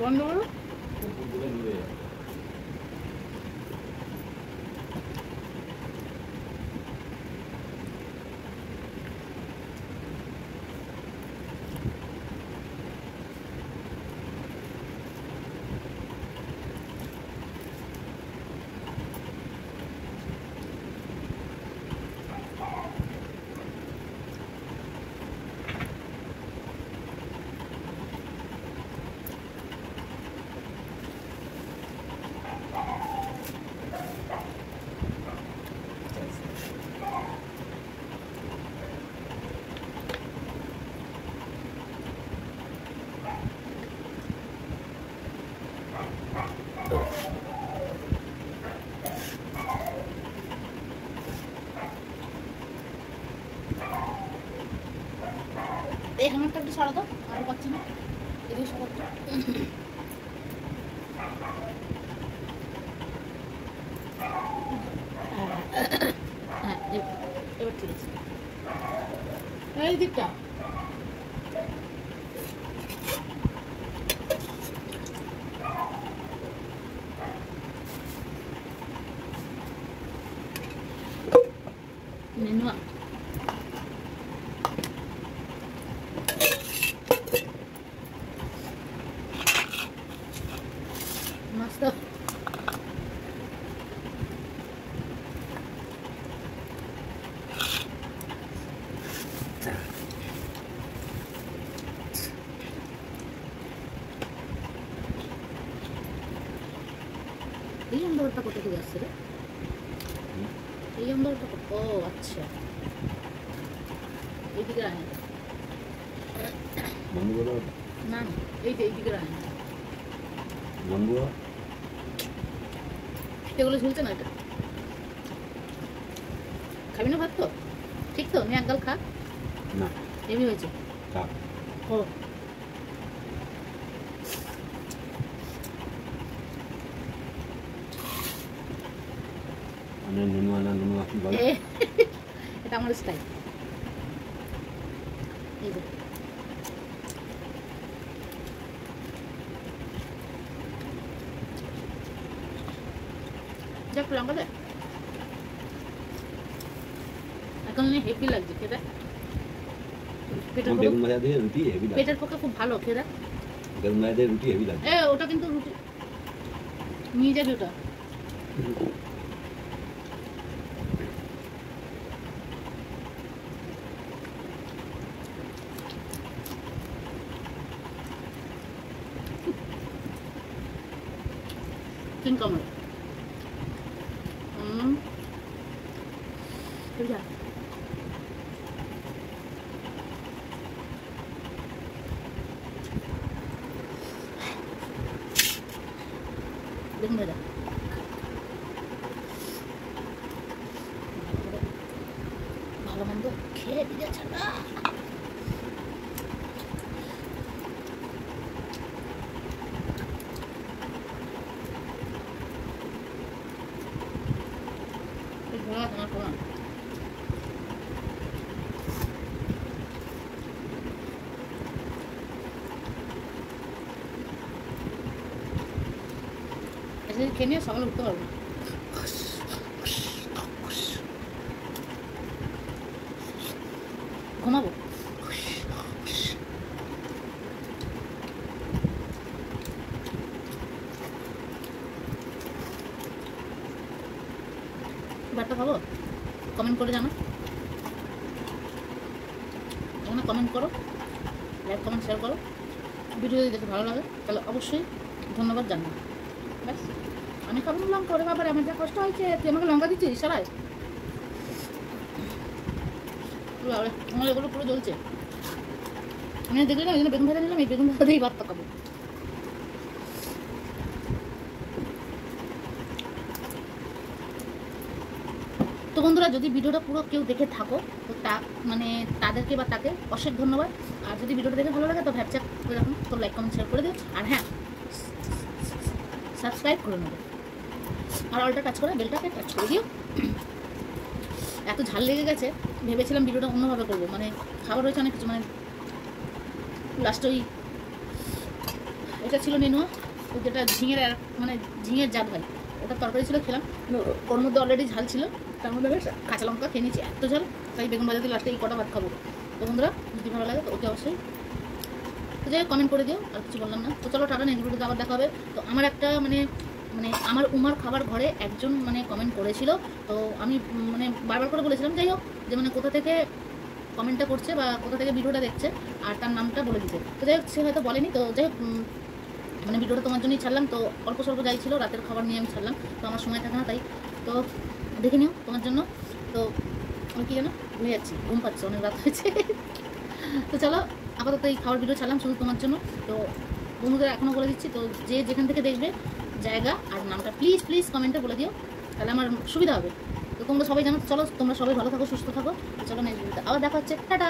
বন্ধ করো এই হ্যামারটা একটু সরা দাও আরও পাচ্ছি না এদিকে সরা দাও। হ্যাঁ এ- এবার ঠিক আছে এই দিকটা নেনুয়া মস্ত এই অন্ধকারটা কোথা থেকে আসছে রে এই অন্ধকারটা কো- ও আচ্ছা এইদিকে আয় বন্ধ করো না না এই যে এইদিকে আয় বন্ধ করো এগুলো ঝুলছে না এটা খাবি না ভাত তো? ঠিক তো? নে একগাল খা। না। হেভি হয়েছে। ও। এটা আমার স্টাইল এই যাক লঙ্কা দে এখন হেভি লাগছে খেতে। বেগুন ভাজা দিয়ে রুটি হেভি লাগে পেটের পক্ষে খুব ভালো খেতে। বেগুন ভাজা দিয়ে রুটি হেভি লাগে এ ওটা কিন্তু রুটি। নিয়ে যাবি ওটা। তিন কামড় হুম যা দেখুন দাদা ভালো মন্দ খেয়ে দিয়েছে না এই খেয়ে নিয়ে সকালে উঠতে পারব? ঘুমাবো। ভাতটা খাব কমেন্ট করে জানো। ওখানে কমেন্ট করো। লাইক কমেন্ট শেয়ার করো। ভিডিও যদি দেখে ভালো লাগে, তাহলে অবশ্যই ধন্যবাদ জানাব। ব্যাস। আমি না লঙ্কা ওরে বাবার, আমার যা কষ্ট হয়েছে, তুই আমাকে লঙ্কা দিচ্ছিস সারাই? আমার এগুলো পুরো জ্বলছে। আমি দেখলে না, ওই জন্য বেগুন ভাজা নিলাম, এই বেগুন ভাজা দিয়েই ভাতটা খাব তো বন্ধুরা, যদি ভিডিওটা পুরো কেউ দেখে থাকো, তো তা মানে তাদেরকে বা তাকে অশেষ ধন্যবাদ। আর যদি ভিডিওটা দেখে ভালো লাগে, তো ভ্যাপচাপ করে রাখুন তো লাইক কমেন্ট শেয়ার করে দিও। আর হ্যাঁ সাবস্ক্রাইব করে নেবে। আর অলটা টাচ করে বেলটাকে টাচ করে দিও। এত ঝাল লেগে গেছে ভেবেছিলাম ভিডিওটা অন্যভাবে করব। মানে খাবার হয়েছে অনেক কিছু মানে লাস্ট ওই এটা ছিল নেনুয়া ওই যেটা ঝিঙের মানে ঝিঙের জাত ভাই ওটা তরকারি ছিল খেলাম। ওর মধ্যে অলরেডি ঝাল ছিল। তার মধ্যে বেশ? কাঁচা লঙ্কা খেয়ে নিয়েছি এত ঝাল। তাই বেগুন ভাজা দিয়ে লাস্টে এই কটা ভাত খাব। তো বন্ধুরা যদি ভালো লাগে তো ওকে অবশ্যই তো যাই কমেন্ট করে দিও আর কিছু বললাম না। তো চলো টাটা নেক্সট ভিডিওতে আবার দেখা হবে। তো আমার একটা মানে মানে আমার উমার খাবার ঘরে একজন মানে কমেন্ট করেছিল। তো আমি মানে বারবার করে বলেছিলাম, যাই হোক, যে মানে কোথা থেকে কমেন্টটা করছে বা কোথা থেকে ভিডিওটা দেখছে আর তার নামটা বলে দিতে। তো যাই হোক, সে হয়তো বলেনি। তো যাই হোক মানে ভিডিওটা তোমার জন্যই ছাড়লাম। তো অল্প স্বল্প যাই ছিল, রাতের খাবার নিয়ে আমি ছাড়লাম। তো আমার সময় থাকে না তাই। তো দেখে নিও তোমার জন্য। তো আমি কি জানো ভুলে যাচ্ছি, ঘুম পাচ্ছে, অনেক রাত হয়েছে। তো চলো, আপাতত এই খাবার ভিডিও ছাড়লাম শুধু তোমার জন্য। তো বন্ধুদের এখনও বলে দিচ্ছি, তো যে যেখান থেকে দেখবে জায়গা আর নামটা প্লিজ প্লিজ কমেন্টে বলে দিও। তাহলে আমার সুবিধা হবে। তো তোমরা সবাই জানো চলো তোমরা সবাই ভালো থাকো, সুস্থ থাকো। চলো নেক্সট আবার দেখা হচ্ছে। টাটা!